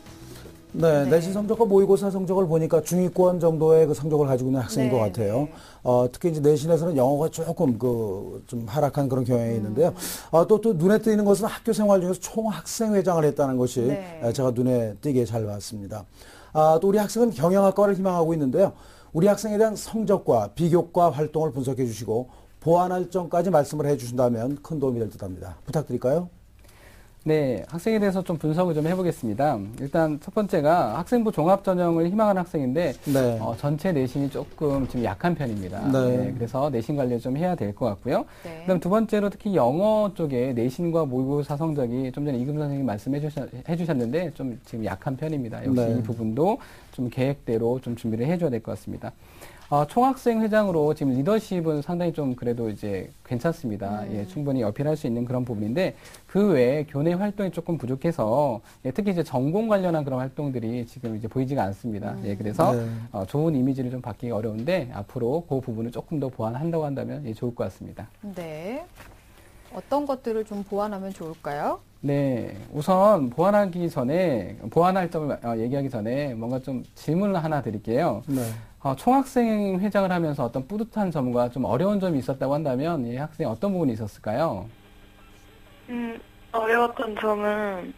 네, 네, 내신 성적과 모의고사 성적을 보니까 중위권 정도의 그 성적을 가지고 있는 학생인 네, 것 같아요. 네. 어, 특히 이제 내신에서는 영어가 조금 그 좀 하락한 그런 경향이 음. 있는데요. 어, 또, 또 눈에 띄는 것은 학교 생활 중에서 총학생회장을 했다는 것이 네. 제가 눈에 띄게 잘 봤습니다. 아, 또 우리 학생은 경영학과를 희망하고 있는데요. 우리 학생에 대한 성적과 비교과 활동을 분석해 주시고 보완할 점까지 말씀을 해 주신다면 큰 도움이 될 듯합니다. 부탁드릴까요? 네, 학생에 대해서 좀 분석을 좀 해보겠습니다. 일단 첫 번째가 학생부 종합 전형을 희망하는 학생인데 네. 어, 전체 내신이 조금 좀 약한 편입니다. 네. 네, 그래서 내신 관리 좀 해야 될 것 같고요. 네. 그다음 두 번째로 특히 영어 쪽에 내신과 모의고사 성적이 좀 전에 이금 선생님 말씀해 주셨, 해주셨는데 좀 지금 약한 편입니다. 역시 네. 이 부분도 좀 계획대로 좀 준비를 해줘야 될 것 같습니다. 어, 총학생 회장으로 지금 리더십은 상당히 좀 그래도 이제 괜찮습니다. 음. 예, 충분히 어필할 수 있는 그런 부분인데 그 외에 교내 활동이 조금 부족해서 예, 특히 이제 전공 관련한 그런 활동들이 지금 이제 보이지가 않습니다. 예, 그래서 네. 어, 좋은 이미지를 좀 받기가 어려운데 앞으로 그 부분을 조금 더 보완한다고 한다면 예, 좋을 것 같습니다. 네. 어떤 것들을 좀 보완하면 좋을까요? 네, 우선 보완하기 전에 보완할 점을 어, 얘기하기 전에 뭔가 좀 질문을 하나 드릴게요. 네. 어, 총학생 회장을 하면서 어떤 뿌듯한 점과 좀 어려운 점이 있었다고 한다면 이 학생 어떤 부분이 있었을까요? 음, 어려웠던 점은,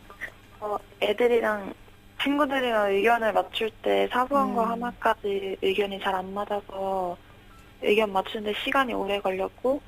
어, 애들이랑, 친구들이랑 의견을 맞출 때 사소한 거 음. 하나까지 의견이 잘 안 맞아서 의견 맞추는데 시간이 오래 걸렸고,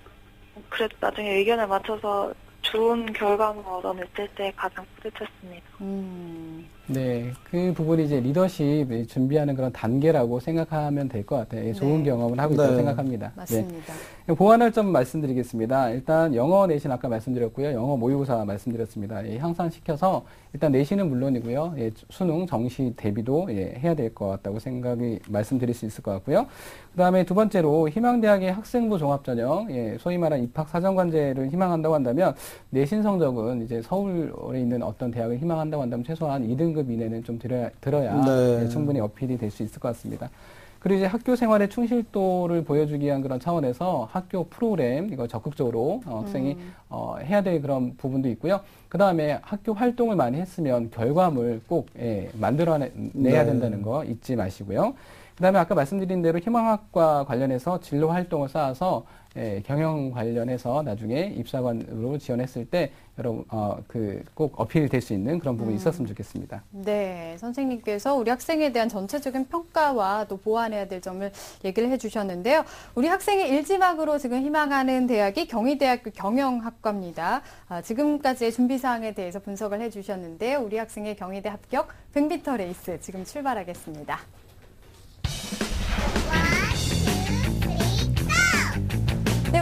그래도 나중에 의견을 맞춰서 좋은 결과물 얻어냈을 때 가장 뿌듯 했습니다. 음. 네, 그 부분이 이제 리더십 준비하는 그런 단계라고 생각하면 될 것 같아요. 예, 좋은 네. 경험을 하고 있다고 네. 생각합니다. 네. 맞습니다. 보완할 점 말씀드리겠습니다. 일단 영어 내신 아까 말씀드렸고요. 영어 모의고사 말씀드렸습니다. 예, 향상시켜서 일단 내신은 물론이고요. 예, 수능 정시 대비도 예, 해야 될 것 같다고 생각이 말씀드릴 수 있을 것 같고요. 그 다음에 두 번째로 희망대학의 학생부 종합전형, 예, 소위 말하는 입학 사정관제를 희망한다고 한다면 내신 성적은 이제 서울에 있는 어떤 대학 을 희망한다고 한다면 최소한 2등급 이내는 좀 들어야, 들어야 네. 예, 충분히 어필이 될 수 있을 것 같습니다. 그리고 이제 학교 생활의 충실도를 보여주기 위한 그런 차원에서 학교 프로그램 이거 적극적으로 어, 학생이 음. 어, 해야 될 그런 부분도 있고요. 그 다음에 학교 활동을 많이 했으면 결과물 꼭 예, 만들어내야 네. 된다는 거 잊지 마시고요. 그 다음에 아까 말씀드린 대로 희망학과 관련해서 진로 활동을 쌓아서 예, 경영 관련해서 나중에 입사관으로 지원했을 때 여러분 어, 그 꼭 어필될 수 있는 그런 부분이 음. 있었으면 좋겠습니다. 네, 선생님께서 우리 학생에 대한 전체적인 평가와 또 보완해야 될 점을 얘기를 해주셨는데요. 우리 학생이 일지망으로 지금 희망하는 대학이 경희대학교 경영학과입니다. 아, 지금까지의 준비 사항에 대해서 분석을 해주셨는데요. 우리 학생의 경희대 합격 100m 레이스 지금 출발하겠습니다.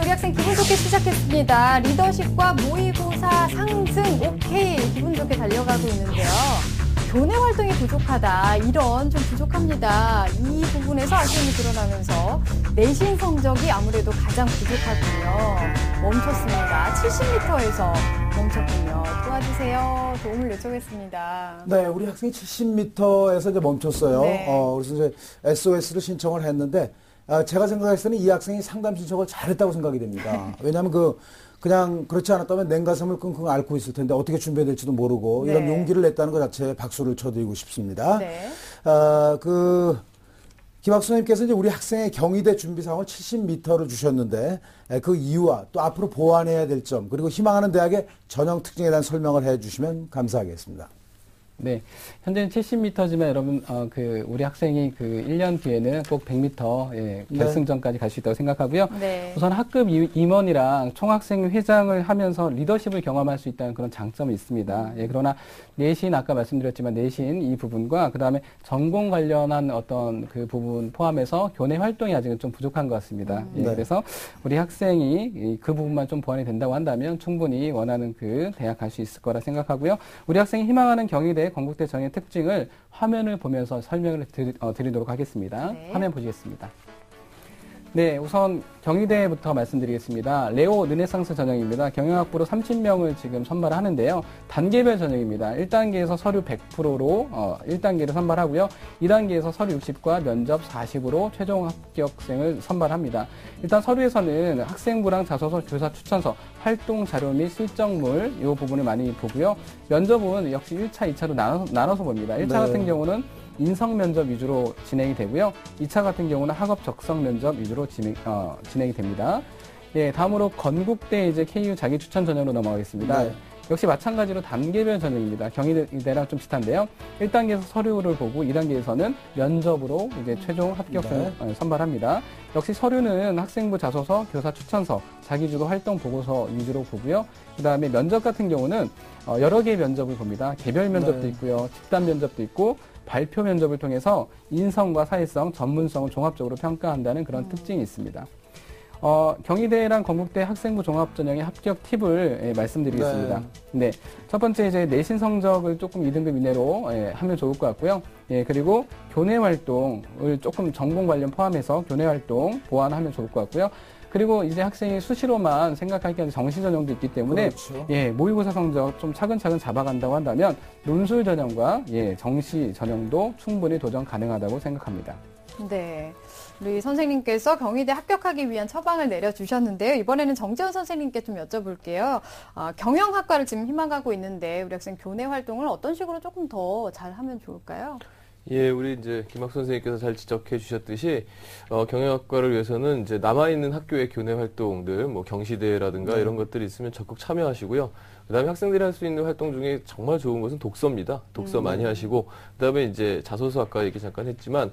우리 학생 기분 좋게 시작했습니다. 리더십과 모의고사 상승 오케이 기분 좋게 달려가고 있는데요. 교내 활동이 부족하다. 이런 좀 부족합니다. 이 부분에서 아쉬움이 드러나면서 내신 성적이 아무래도 가장 부족하군요. 멈췄습니다. 70m에서 멈췄군요. 도와주세요. 도움을 요청했습니다. 네, 우리 학생이 70m에서 이제 멈췄어요. 네. 어, 그래서 이제 SOS를 신청을 했는데, 아, 제가 생각했을 때는 이 학생이 상담 신청을 잘했다고 생각이 됩니다. 왜냐하면 그, 그냥 그렇지 않았다면 냉가슴을 끙끙 앓고 있을 텐데 어떻게 준비해야 될지도 모르고 이런 네. 용기를 냈다는 것 자체에 박수를 쳐드리고 싶습니다. 네. 아, 그, 김학수 선생님께서 이제 우리 학생의 경희대 준비 상황을 70m를 주셨는데 에, 그 이유와 또 앞으로 보완해야 될 점 그리고 희망하는 대학의 전형 특징에 대한 설명을 해 주시면 감사하겠습니다. 네. 현재는 70m지만 여러분, 어, 그, 우리 학생이 그 1년 뒤에는 꼭 100m, 예, 결승전까지 갈 수 있다고 생각하고요. 네. 우선 학급 이- 임원이랑 총학생 회장을 하면서 리더십을 경험할 수 있다는 그런 장점이 있습니다. 예, 그러나 내신, 아까 말씀드렸지만 내신 이 부분과 그 다음에 전공 관련한 어떤 그 부분 포함해서 교내 활동이 아직은 좀 부족한 것 같습니다. 예, 네. 그래서 우리 학생이 이- 그 부분만 좀 보완이 된다고 한다면 충분히 원하는 그 대학 갈 수 있을 거라 생각하고요. 우리 학생이 희망하는 경희대 건국대 정의 특징을 화면을 보면서 설명을 드리, 어, 드리도록 하겠습니다. 네. 화면 보시겠습니다. 네, 우선 경희대부터 말씀드리겠습니다. 레오 르네상스 전형입니다. 경영학부로 30명을 지금 선발하는데요. 단계별 전형입니다. 1단계에서 서류 100%로 어, 1단계를 선발하고요. 2단계에서 서류 60과 면접 40으로 최종 합격생을 선발합니다. 일단 서류에서는 학생부랑 자소서, 교사 추천서, 활동 자료 및 실적물 이 부분을 많이 보고요. 면접은 역시 1차, 2차로 나눠서, 나눠서 봅니다. 1차 네. 같은 경우는 인성 면접 위주로 진행이 되고요. 2차 같은 경우는 학업 적성 면접 위주로 진행, 어, 진행이 됩니다. 예, 다음으로 건국대 이제 KU 자기 추천 전형으로 넘어가겠습니다. 네. 역시 마찬가지로 단계별 전형입니다. 경희대랑 좀 비슷한데요. 1단계에서 서류를 보고 2단계에서는 면접으로 이제 최종 합격을 네. 선발합니다. 역시 서류는 학생부 자소서, 교사 추천서, 자기주도 활동 보고서 위주로 보고요. 그 다음에 면접 같은 경우는 어, 여러 개의 면접을 봅니다. 개별 면접도 네. 있고요. 집단 면접도 있고 발표 면접을 통해서 인성과 사회성, 전문성을 종합적으로 평가한다는 그런 특징이 있습니다. 어, 경희대랑 건국대 학생부 종합전형의 합격 팁을 예, 말씀드리겠습니다. 네. 첫 번째 이제 내신 성적을 조금 2등급 이내로 예, 하면 좋을 것 같고요. 예, 그리고 교내 활동을 조금 전공 관련 포함해서 교내 활동 보완하면 좋을 것 같고요. 그리고 이제 학생이 수시로만 생각할 게 아니라 정시 전형도 있기 때문에 그렇죠. 예, 모의고사 성적 좀 차근차근 잡아간다고 한다면 논술 전형과 예, 정시 전형도 충분히 도전 가능하다고 생각합니다. 네. 우리 선생님께서 경희대 합격하기 위한 처방을 내려주셨는데요. 이번에는 정재원 선생님께 좀 여쭤볼게요. 아, 경영학과를 지금 희망하고 있는데 우리 학생 교내 활동을 어떤 식으로 조금 더 잘하면 좋을까요? 예, 우리 이제 김학 선생님께서 잘 지적해 주셨듯이 어, 경영학과를 위해서는 이제 남아 있는 학교의 교내 활동들, 뭐 경시대라든가 이런 것들이 있으면 적극 참여하시고요. 그다음에 학생들이 할 수 있는 활동 중에 정말 좋은 것은 독서입니다. 독서 많이 하시고 그다음에 이제 자소서 아까 얘기 잠깐 했지만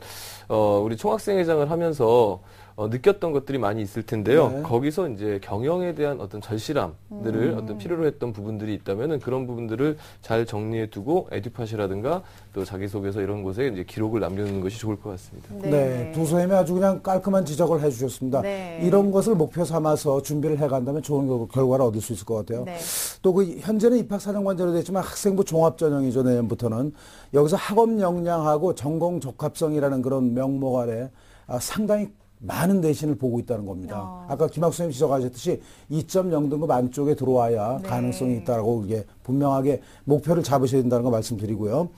어, 우리 총학생회장을 하면서 어, 느꼈던 것들이 많이 있을 텐데요. 네. 거기서 이제 경영에 대한 어떤 절실함들을 어떤 필요로 했던 부분들이 있다면은 그런 부분들을 잘 정리해 두고 에듀팟이라든가 또 자기소개서 이런 곳에 이제 기록을 남겨놓는 것이 좋을 것 같습니다. 네. 두 선생님이 아주 그냥 깔끔한 지적을 해 주셨습니다. 네. 이런 것을 목표 삼아서 준비를 해 간다면 좋은 결- 결과를 얻을 수 있을 것 같아요. 네. 또그 현재는 입학사정관제로 됐지만 학생부 종합전형이죠 내년부터는 여기서 학업 역량하고 전공 적합성이라는 그런 명목 아래 아, 상당히 많은 내신을 보고 있다는 겁니다. 어. 아까 김학수 선생님 지적하셨듯이 2.0 등급 안쪽에 들어와야 네. 가능성이 있다라고 이게 분명하게 목표를 잡으셔야 된다는 거 말씀드리고요.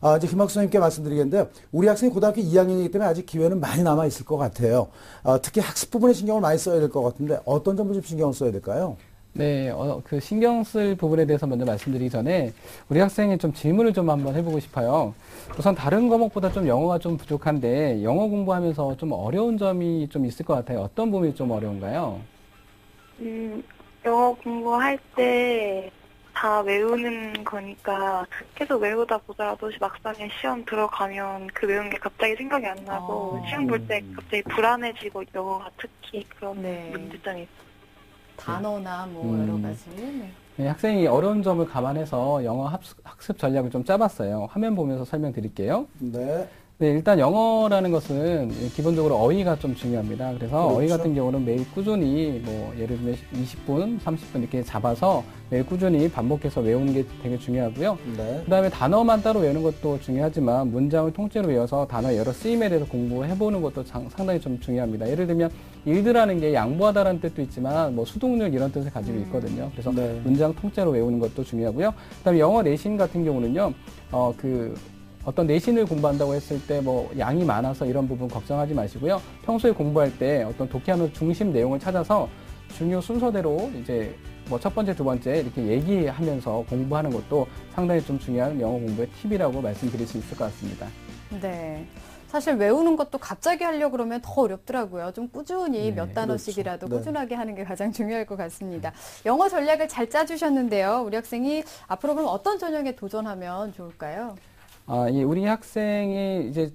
아, 이제 김학수 선생님께 말씀드리겠는데요. 우리 학생이 고등학교 2학년이기 때문에 아직 기회는 많이 남아 있을 것 같아요. 아, 특히 학습 부분에 신경을 많이 써야 될 것 같은데 어떤 점을 좀 신경을 써야 될까요? 네, 어, 그 신경 쓸 부분에 대해서 먼저 말씀드리기 전에 우리 학생이 좀 질문을 좀 한번 해보고 싶어요. 우선 다른 과목보다 좀 영어가 좀 부족한데 영어 공부하면서 좀 어려운 점이 좀 있을 것 같아요. 어떤 부분이 좀 어려운가요? 음, 영어 공부할 때 다 외우는 거니까 계속 외우다 보더라도 막상에 시험 들어가면 그 외운 게 갑자기 생각이 안 나고 아. 시험 볼 때 갑자기 불안해지고 영어가 특히 그런 네. 문제점이 있어요. 단어나 뭐 음. 여러 가지. 네. 네, 학생이 어려운 점을 감안해서 영어 학습, 학습 전략을 좀 짜봤어요. 화면 보면서 설명드릴게요. 네. 네, 일단 영어라는 것은 기본적으로 어휘가 좀 중요합니다. 그래서 그렇죠. 어휘 같은 경우는 매일 꾸준히 뭐 예를 들면 20분, 30분 이렇게 잡아서 매일 꾸준히 반복해서 외우는 게 되게 중요하고요. 네. 그 다음에 단어만 따로 외우는 것도 중요하지만 문장을 통째로 외워서 단어 여러 쓰임에 대해서 공부해 보는 것도 장- 상당히 좀 중요합니다. 예를 들면 일드라는 게 양보하다라는 뜻도 있지만 뭐 수동률 이런 뜻을 가지고 있거든요. 그래서 네. 문장 통째로 외우는 것도 중요하고요. 그다음에 영어 내신 같은 경우는요. 어 그 어떤 내신을 공부한다고 했을 때 뭐 양이 많아서 이런 부분 걱정하지 마시고요. 평소에 공부할 때 어떤 독해하는 중심 내용을 찾아서 중요 순서대로 이제 뭐 첫 번째, 두 번째 이렇게 얘기하면서 공부하는 것도 상당히 좀 중요한 영어 공부의 팁이라고 말씀드릴 수 있을 것 같습니다. 네. 사실 외우는 것도 갑자기 하려고 그러면 더 어렵더라고요. 좀 꾸준히 네, 몇 단어씩이라도 그렇죠. 네. 꾸준하게 하는 게 가장 중요할 것 같습니다. 영어 전략을 잘 짜주셨는데요. 우리 학생이 앞으로 그럼 어떤 전형에 도전하면 좋을까요? 아, 이 우리 학생이 이제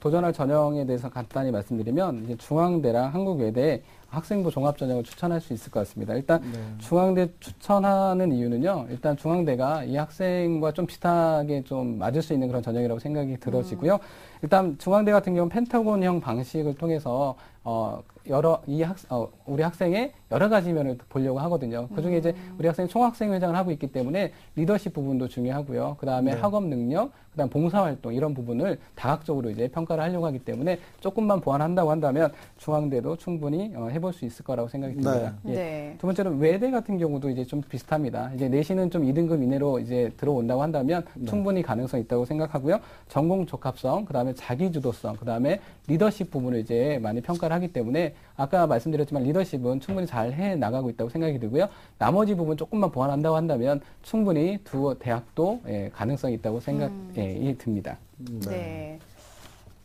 도전할 전형에 대해서 간단히 말씀드리면 이제 중앙대랑 한국외대 학생부 종합전형을 추천할 수 있을 것 같습니다. 일단 중앙대 추천하는 이유는요. 일단 중앙대가 이 학생과 좀 비슷하게 좀 맞을 수 있는 그런 전형이라고 생각이 들어지고요. 일단 중앙대 같은 경우는 펜타곤형 방식을 통해서 어 여러 이 학, 어, 우리 학생의 여러 가지 면을 보려고 하거든요. 그 중에 이제 우리 학생이 총학생 회장을 하고 있기 때문에 리더십 부분도 중요하고요. 그 다음에 학업 능력, 그 다음 봉사 활동 이런 부분을 다각적으로 이제 평가를 하려고 하기 때문에 조금만 보완한다고 한다면 중앙대도 충분히 어, 해볼 수 있을 거라고 생각이 듭니다. 예. 네. 두 번째로 외대 같은 경우도 이제 좀 비슷합니다. 이제 내신은 좀 2등급 이내로 이제 들어온다고 한다면 충분히 가능성 이 있다고 생각하고요. 전공 적합성, 그 다음에 자기 주도성, 그 다음에 리더십 부분을 이제 많이 평가를 하기 때문에 아까 말씀드렸지만 리더십은 충분히 잘 해 나가고 있다고 생각이 들고요. 나머지 부분 조금만 보완한다고 한다면 충분히 두 대학도 예, 가능성이 있다고 생각이 듭니다. 네.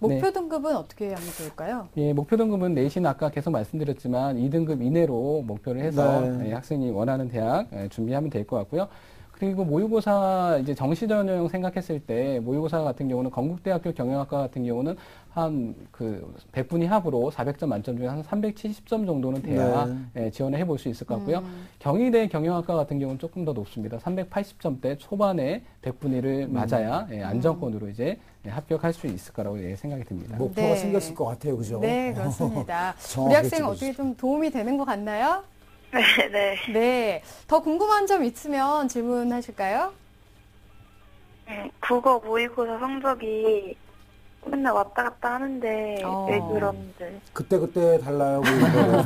목표 네. 등급은 어떻게 하면 좋을까요? 예, 목표 등급은 내신 아까 계속 말씀드렸지만 2등급 이내로 목표를 해서 네. 예, 학생이 원하는 대학 예, 준비하면 될 것 같고요. 그리고 모의고사 이제 정시 전형 생각했을 때 모의고사 같은 경우는 건국대학교 경영학과 같은 경우는 한 그 100분위 합으로 400점 만점 중에 한 370점 정도는 돼야 네. 예, 지원을 해볼 수 있을 것 같고요. 음. 경희대 경영학과 같은 경우는 조금 더 높습니다. 380점대 초반에 100분위를 음. 맞아야 예, 안정권으로 이제 예, 합격할 수 있을 거라고 예, 생각이 듭니다. 목표가 네. 생겼을 것 같아요, 그죠? 네, 그렇습니다. (laughs) 우리 학생 어떻게 좀 도움이 되는 것 같나요? 네, (laughs) 네. 네. 더 궁금한 점 있으면 질문하실까요? 음, 국어 모의고사 성적이 맨날 왔다 갔다 하는데 어. 왜 그런지. 그때 그때 달라요.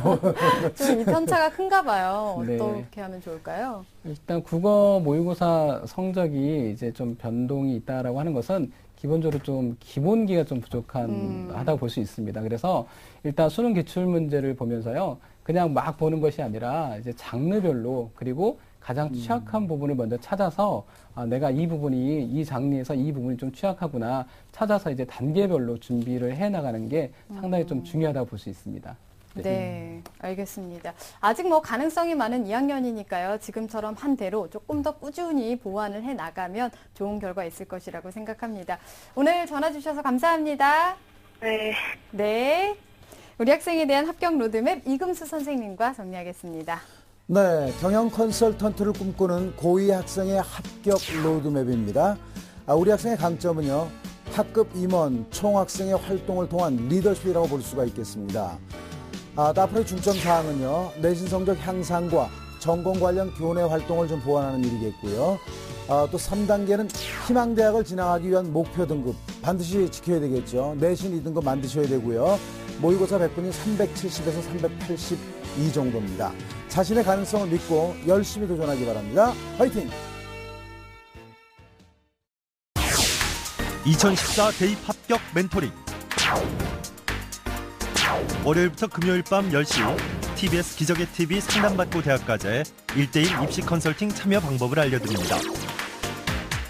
(laughs) 좀이 편차가 큰가 봐요. 네. 어떻게 하면 좋을까요? 일단 국어 모의고사 성적이 이제 좀 변동이 있다라고 하는 것은 기본적으로 좀 기본기가 좀 부족한 음. 하다고 볼수 있습니다. 그래서 일단 수능 기출 문제를 보면서요. 그냥 막 보는 것이 아니라 이제 장르별로 그리고 가장 음. 취약한 음. 부분을 먼저 찾아서 아, 내가 이 부분이 이 장르에서 이 부분이 좀 취약하구나 찾아서 이제 단계별로 준비를 해 나가는 게 상당히 좀 음. 중요하다고 볼 수 있습니다. 네. 네. 알겠습니다. 아직 뭐 가능성이 많은 2학년이니까요. 지금처럼 한 대로 조금 더 꾸준히 보완을 해 나가면 좋은 결과 있을 것이라고 생각합니다. 오늘 전화 주셔서 감사합니다. 네. 네. 우리 학생에 대한 합격 로드맵 이금수 선생님과 정리하겠습니다. 네, 경영 컨설턴트를 꿈꾸는 고2 학생의 합격 로드맵입니다. 아, 우리 학생의 강점은요, 학급 임원, 총학생회 활동을 통한 리더십이라고 볼 수가 있겠습니다. 아, 앞으로의 중점 사항은요, 내신 성적 향상과 전공 관련 교내 활동을 좀 보완하는 일이겠고요. 아, 또 3단계는 희망대학을 진학하기 위한 목표 등급 반드시 지켜야 되겠죠. 내신 2등급 만드셔야 되고요. 모의고사 100분이 370에서 382 정도입니다. 자신의 가능성을 믿고 열심히 도전하기 바랍니다. 화이팅! 2014 대입 합격 멘토링 월요일부터 금요일 밤 10시 TBS 기적의 TV 상담받고 대학가자의 1대1 입시 컨설팅 참여 방법을 알려드립니다.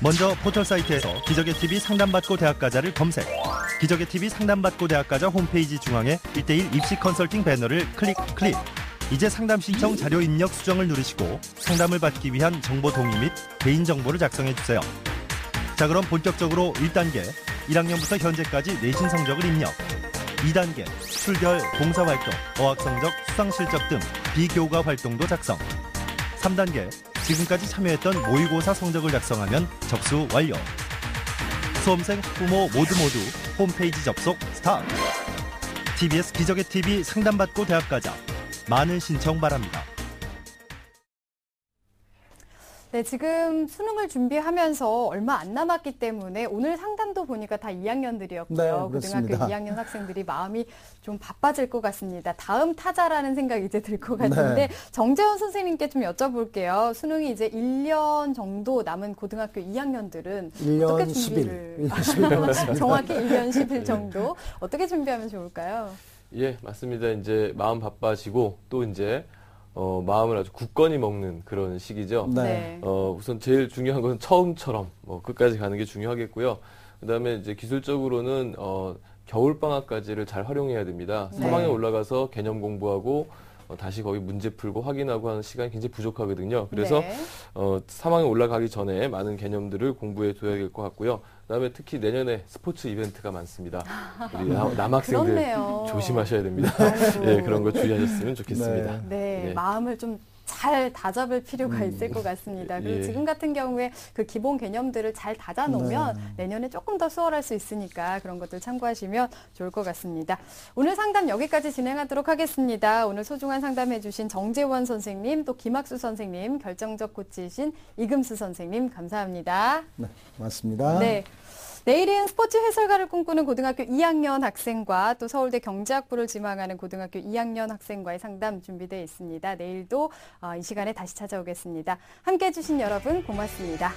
먼저 포털 사이트에서 기적의 TV 상담받고 대학가자를 검색. 기적의 TV 상담받고 대학가자 홈페이지 중앙에 1대1 입시 컨설팅 배너를 클릭 클릭. 이제 상담 신청 자료 입력 수정을 누르시고 상담을 받기 위한 정보 동의 및 개인 정보를 작성해 주세요. 자 그럼 본격적으로 1단계 1학년부터 현재까지 내신 성적을 입력. 2단계 출결, 봉사활동, 어학성적, 수상실적 등 비교과 활동도 작성. 3단계 지금까지 참여했던 모의고사 성적을 작성하면 접수 완료. 수험생, 부모 모두 모두 홈페이지 접속 스타트 TBS 기적의 TV 상담받고 대학 가자. 많은 신청 바랍니다. 네, 지금 수능을 준비하면서 얼마 안 남았기 때문에 오늘 상담도 보니까 다 2학년들이었고요. 네, 고등학교 2학년 학생들이 마음이 좀 바빠질 것 같습니다. 다음 타자라는 생각이 이제 들 것 같은데 네. 정재원 선생님께 좀 여쭤볼게요. 수능이 이제 1년 정도 남은 고등학교 2학년들은 1년 어떻게 준비를 10일. 10일 (laughs) 정확히 1년 10일 정도 어떻게 준비하면 좋을까요? 예, 맞습니다. 이제 마음 바빠지고 또 이제 어, 마음을 아주 굳건히 먹는 그런 시기죠. 네. 네. 어, 우선 제일 중요한 것은 처음처럼 뭐 끝까지 가는 게 중요하겠고요. 그다음에 이제 기술적으로는 어, 겨울 방학까지를 잘 활용해야 됩니다. 네. 3학년 올라가서 개념 공부하고 어, 다시 거기 문제 풀고 확인하고 하는 시간이 굉장히 부족하거든요. 그래서 네. 어, 3학년 올라가기 전에 많은 개념들을 공부해 둬야 될 것 같고요. 그다음에 특히 내년에 스포츠 이벤트가 많습니다. 우리 (laughs) 남 학생들 그렇네요. 조심하셔야 됩니다. 네, (laughs) 그런 거 주의하셨으면 좋겠습니다. 네, 네, 네. 마음을 좀 잘 다잡을 필요가 음. 있을 것 같습니다. 그리고 예. 지금 같은 경우에 그 기본 개념들을 잘 다져놓으면 네. 내년에 조금 더 수월할 수 있으니까 그런 것들 참고하시면 좋을 것 같습니다. 오늘 상담 여기까지 진행하도록 하겠습니다. 오늘 소중한 상담해주신 정재원 선생님, 또 김학수 선생님, 결정적 코치이신 이금수 선생님 감사합니다. 네, 고맙습니다. 네. 내일은 스포츠 해설가를 꿈꾸는 고등학교 2학년 학생과 또 서울대 경제학부를 지망하는 고등학교 2학년 학생과의 상담 준비되어 있습니다. 내일도 어, 이 시간에 다시 찾아오겠습니다. 함께 해주신 여러분 고맙습니다.